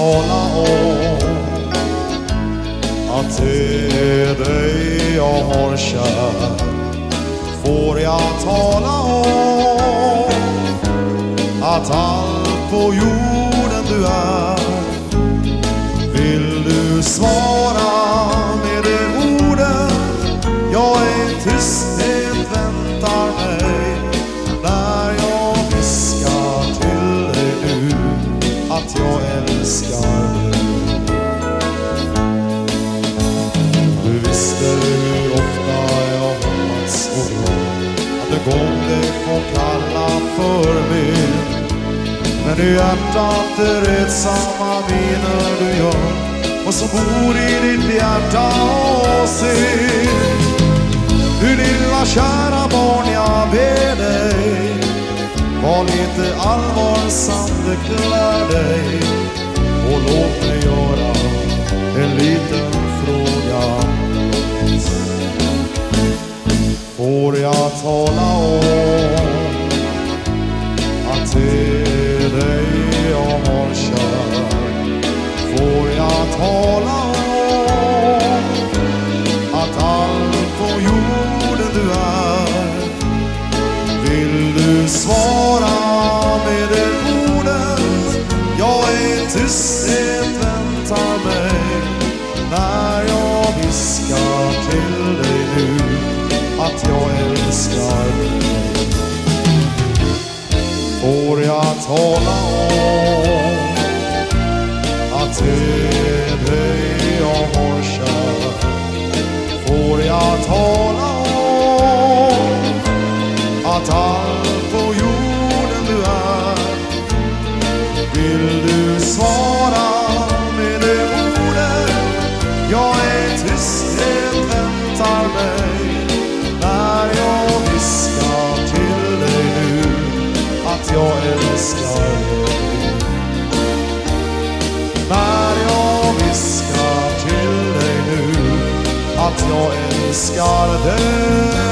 tala om att det är dig jag har kär. Får jag tala om att allt på jorden drömt att en få kalla för min Men i hjärtat är det samma miner du gör. Och som bor i ditt hjärta och ser Du lilla kära barn jag ber dig Var lite allvarsam, det klär dig. Och låt mig göra en liten fråga. Får jag tala? Svara med de orden. Jag är tysthet väntar mig. När jag viskar till dig nu att jag älskar dig. Får jag tala om att allt på jorden du är. Vill du svara med de orden jag är tysthet väntar mig. När jag viskar till dig nu att jag älskar dig. När jag viskar till dig nu att jag älskar dig.